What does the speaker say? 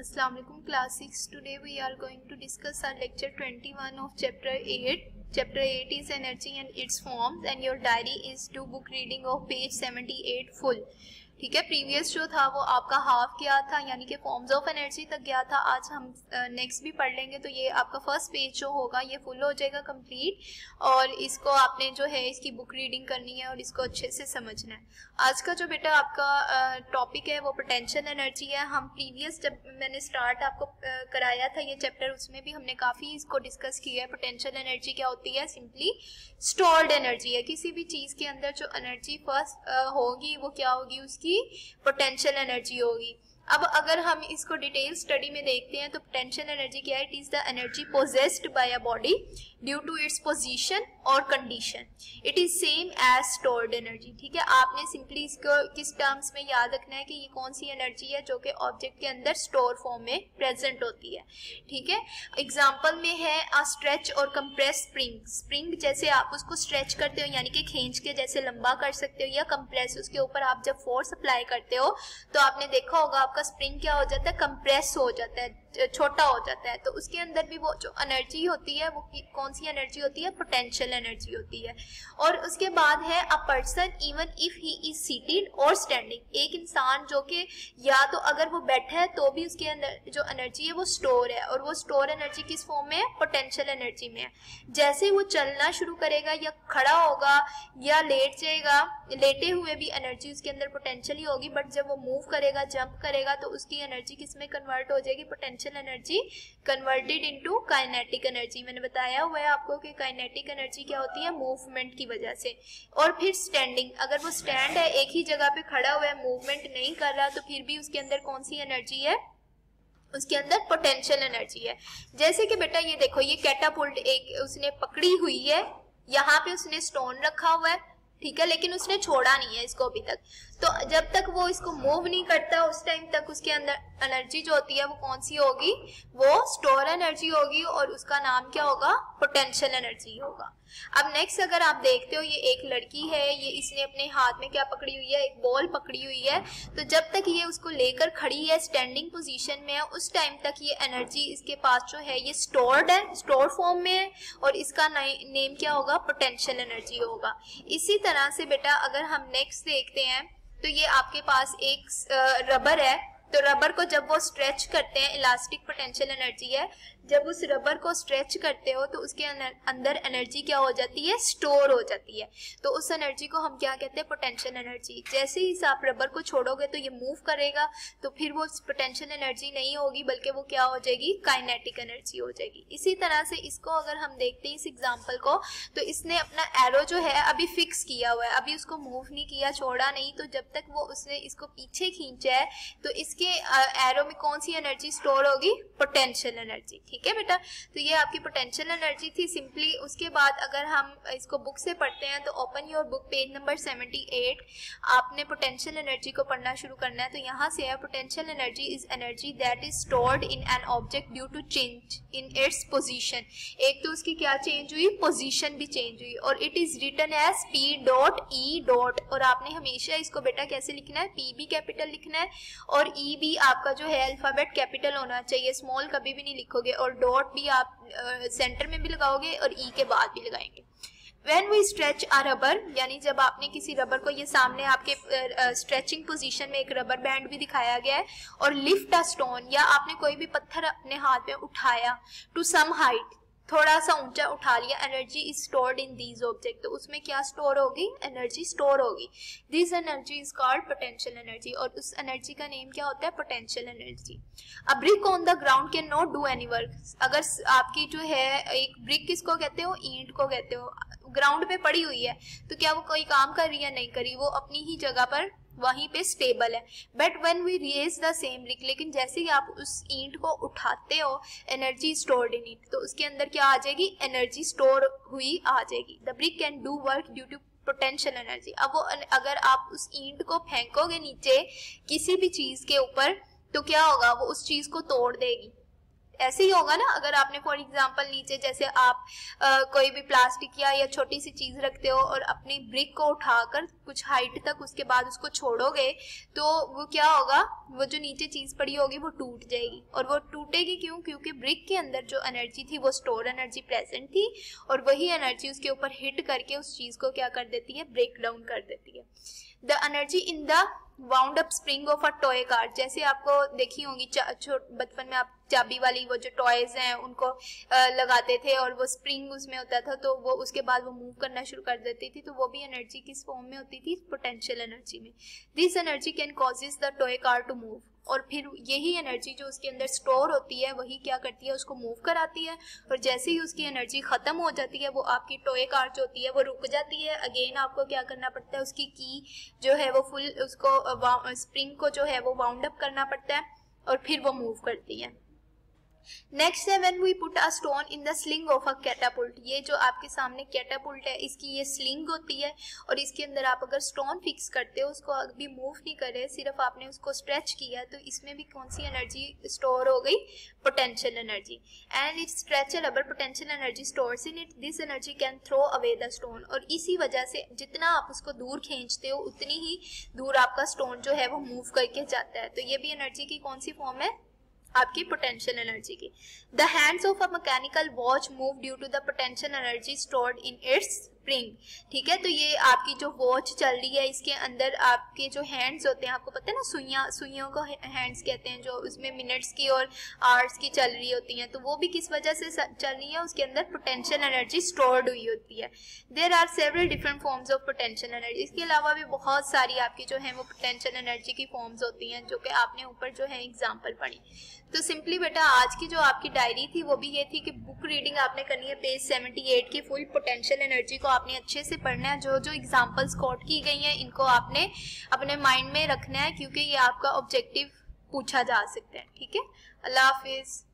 Assalamu alaikum class 6 today we are going to discuss our lecture 21 of chapter 8 chapter 8 is energy and its forms and your diary is to book reading of page 78 full ठीक है previous जो था वो आपका half गया था यानी कि फॉर्म्स ऑफ़ एनर्जी तक गया था। आज हम नेक्स्ट uh, भी पढ़ लेंगे तो ये आपका फ़र्स्ट पेज जो होगा ये फुल हो जाएगा कंप्लीट और इसको आपने जो है इसकी बुक रीडिंग करनी है और इसको अच्छे से समझना है। आज का जो बेटा आपका टॉपिक uh, है वो पोटेंशियल एनर्जी है। हम प्रीवियस जब मैंने स्टार्ट आपको uh, कराया था ये चैप्टर उसमें भी हमने काफ़ी इसको डिस्कस किया है। पोटेंशियल एनर्जी क्या होती है? सिंपली स्टोर्ड एनर्जी है। किसी भी चीज़ के अंदर जो एनर्जी फ़र्स्ट होगी वो क्या होगी उसकी पोटेंशियल एनर्जी होगी। अब अगर हम इसको डिटेल स्टडी में देखते हैं तो पोटेंशियल एनर्जी क्या है? It is the energy possessed by a body due to its position और condition it is same as stored energy ठीक है? आपने सिंपली इसको किस टर्म्स में याद रखना है कि ये कौन सी एनर्जी है जो कि ऑब्जेक्ट के अंदर स्टोर फॉर्म में प्रेजेंट होती है, ठीक है? एग्ज़ाम्पल में है अ स्ट्रेच और कंप्रेस स्प्रिंग स्प्रिंग जैसे आप उसको स्ट्रेच करते हो, यानी कि खींच के जैसे लंबा कर सकते हो या कंप्रेस उसके ऊपर आप जब फोर्स अप्लाई करते हो तो आपने देखा होगा आपका स्प्रिंग क्या हो जाता है? कंप्रेस हो जाता है। छोटा हो जाता है तो उसके अंदर भी वो जो एनर्जी होती है, वो कौन सी एनर्जी होती है? पोटेंशियल एनर्जी होती है। और उसके बाद है a person even if he is seated और स्टैंडिंग एक इंसान जो कि या तो अगर वो बैठा है तो भी उसके अंदर जो एनर्जी है, वो स्टोर है। और वो स्टोर एनर्जी किस फॉर्म में है? पोटेंशियल एनर्जी में है। जैसे वो चलना शुरू करेगा या खड़ा होगा या लेट जाएगा, लेटे हुए भी एनर्जी उसके अंदर पोटेंशियल ही होगी बट जब वो मूव करेगा जंप करेगा तो उसकी एनर्जी किसमें कन्वर्ट हो जाएगी? Potential potential energy converted into kinetic energy मैंने बताया हुआ है आपको कि काइनेटिक एनर्जी क्या होती है? मूवमेंट की वजह से। और फिर स्टैंडिंग अगर वो स्टैंड है, एक ही जगह पे खड़ा हुआ है मूवमेंट नहीं कर रहा तो फिर भी उसके अंदर कौन सी एनर्जी है? उसके अंदर पोटेंशियल एनर्जी है। जैसे कि बेटा ये देखो, ये कैटापुल्ट एक उसने पकड़ी हुई है, यहाँ पे उसने स्टोन रखा हुआ है, ठीक है? लेकिन उसने छोड़ा नहीं है इसको अभी तक। तो जब तक वो इसको मूव नहीं करता, उस टाइम तक उसके अंदर एनर्जी जो होती है, वो कौन सी होगी? वो स्टोर एनर्जी होगी और उसका नाम क्या होगा? पोटेंशियल एनर्जी होगा। अब नेक्स्ट अगर आप देखते हो, ये एक लड़की है, ये इसने अपने हाथ में क्या पकड़ी हुई है? एक बॉल पकड़ी हुई है। तो जब तक ये उसको लेकर खड़ी है स्टैंडिंग पोजीशन में है, उस टाइम तक ये एनर्जी इसके पास जो है, ये स्टोर्ड है स्टोर फॉर्म में है और इसका नेम क्या होगा? पोटेंशियल एनर्जी होगा। इसी तरह से बेटा, अगर हम नेक्स्ट देखते हैं तो ये आपके पास एक रबर है। तो रबर को जब वो स्ट्रेच करते हैं इलास्टिक पोटेंशियल एनर्जी है, जब उस रबर को स्ट्रेच करते हो तो उसके अंदर एनर्जी क्या हो जाती है? स्टोर हो जाती है। तो उस एनर्जी को हम क्या कहते हैं? पोटेंशियल एनर्जी जैसे ही आप रबर को छोड़ोगे तो ये मूव करेगा तो फिर वो पोटेंशियल एनर्जी नहीं होगी, बल्कि वो क्या हो जाएगी? काइनेटिक एनर्जी हो जाएगी। इसी तरह से इसको अगर हम देखते हैं इस एग्ज़ाम्पल को तो इसने अपना एरो जो है, अभी फिक्स किया हुआ है। अभी उसको मूव नहीं किया, छोड़ा नहीं तो जब तक वो उसने इसको पीछे खींचा है तो इसके एरो में कौन सी एनर्जी स्टोर होगी? पोटेंशियल एनर्जी ठीक है बेटा? तो ये आपकी पोटेंशियल एनर्जी थी सिंपली उसके बाद अगर हम इसको बुक से पढ़ते हैं तो open your book page number 78 आपने पोटेंशियल एनर्जी को पढ़ना शुरू करना है तो यहाँ से है potential energy is energy that is stored in an object due to change in its position एक तो उसकी क्या चेंज हुई? पोजिशन भी चेंज हुई, और it is written as P dot E dot और आपने हमेशा इसको बेटा कैसे लिखना है? पी भी कैपिटल लिखना है, और ई e भी आपका जो है अल्फ़ाबेट कैपिटल होना चाहिए स्मॉल कभी भी नहीं लिखोगे और डॉट भी आप सेंटर में भी लगाओगे और ई e के बाद भी लगाएँगे। When we stretch a rubber यानी जब आपने किसी रबर को ये सामने आपके स्ट्रेचिंग uh, पोजीशन में एक रबर बैंड भी दिखाया गया है और लिफ्ट अ स्टोन या आपने कोई भी पत्थर अपने हाथ में उठाया टू सम हाइट थोड़ा सा ऊँचा उठा लिया energy is stored in these object तो उसमें क्या स्टोर होगी? एनर्जी स्टोर होगी। This energy is called potential energy और उस एनर्जी का नेम क्या होता है? Potential energy a brick on the ground can not do any work अगर आपकी जो है, एक ब्रिक किसको कहते हो? ईंट को कहते हो। ग्राउंड पे पड़ी हुई है। तो क्या वो कोई काम कर रही है? नहीं करी वो अपनी ही जगह पर वहीं पे स्टेबल है। But when we raise the same brick लेकिन जैसे ही आप उस ईंट को उठाते हो एनर्जी स्टोर्ड इन इट तो उसके अंदर क्या आ जाएगी? एनर्जी स्टोर हुई आ जाएगी। The brick can do work due to potential energy अब वो अगर आप उस ईंट को फेंकोगे नीचे किसी भी चीज़ के ऊपर तो क्या होगा? वो उस चीज़ को तोड़ देगी। ऐसे ही होगा ना अगर आपने फॉर एग्जांपल नीचे जैसे आप आ, कोई भी प्लास्टिक या या छोटी सी चीज़ रखते हो और अपनी ब्रिक को उठाकर कुछ हाइट तक उसके बाद उसको छोड़ोगे तो वो क्या होगा वो जो नीचे चीज़ पड़ी होगी वो टूट जाएगी। और वो टूटेगी क्यों? क्योंकि ब्रिक के अंदर जो एनर्जी थी वो स्टोर एनर्जी प्रेजेंट थी और वही एनर्जी उसके ऊपर हिट करके उस चीज़ को क्या कर देती है? ब्रेक डाउन कर देती है। The energy in the wound up spring of a toy car जैसे आपको देखी होंगी बचपन में आप चाबी वाली वो जो टॉयज हैं, उनको लगाते थे और वो स्प्रिंग उसमें होता था तो वो उसके बाद वो मूव करना शुरू कर देती थी तो वो भी एनर्जी किस फॉर्म में होती थी? पोटेंशियल एनर्जी में। This energy can causes the toy car to move और फिर यही एनर्जी जो उसके अंदर स्टोर होती है, वही क्या करती है, उसको मूव कराती है। और जैसे ही उसकी एनर्जी खत्म हो जाती है, वो आपकी टोए कार जो होती है, वो रुक जाती है। अगेन आपको क्या करना पड़ता है, उसकी की जो है, वो फुल उसको स्प्रिंग को जो है, वो वाउंड अप करना पड़ता है और फिर वो मूव करती है। नेक्स्ट है when we put a stone in the sling of a catapult ये जो आपके सामने कैटापुल्ट है, इसकी ये स्लिंग होती है, और इसके अंदर आप अगर स्टोन फिक्स करते हो, उसको अभी मूव नहीं कर रहे, सिर्फ़ आपने उसको स्ट्रेच किया तो इसमें भी कौन सी एनर्जी स्टोर हो गई? Potential energy and it stretch rubber potential energy store in it this energy can throw away the stone और इसी वजह से जितना आप उसको दूर खींचते हो, उतनी ही दूर आपका स्टोन जो है, वो मूव करके जाता है। तो ये भी एनर्जी की कौन सी फॉर्म है? आपकी पोटेंशियल एनर्जी की। The hands of a mechanical watch move due to the potential energy stored in its spring ठीक है? तो ये आपकी जो वॉच चल रही है, इसके अंदर आपके जो हैंड्स होते हैं, आपको पता है ना, सुइया, सुइयों को हैंड्स कहते हैं, जो उसमें मिनट्स की और आवर्स की चल रही होती हैं तो वो भी किस वजह से चल रही है? उसके अंदर पोटेंशियल एनर्जी स्टोर्ड हुई होती है। There are several different forms of potential energy इसके अलावा भी बहुत सारी आपकी जो है, वो पोटेंशियल एनर्जी की फॉर्म्स होती हैं, जो कि आपने ऊपर जो है एग्ज़ाम्पल पढ़ी। तो सिंपली बेटा, आज की जो आपकी डायरी थी, वो भी ये थी कि बुक रीडिंग आपने करनी है पेज 78 की फुल पोटेंशियल एनर्जी को आपने अच्छे से पढ़ना है जो जो एग्जाम्पल्स कोट की गई हैं, इनको आपने अपने माइंड में रखना है, क्योंकि ये आपका ऑब्जेक्टिव पूछा जा सकता है, ठीक है? अल्लाह हाफिज़।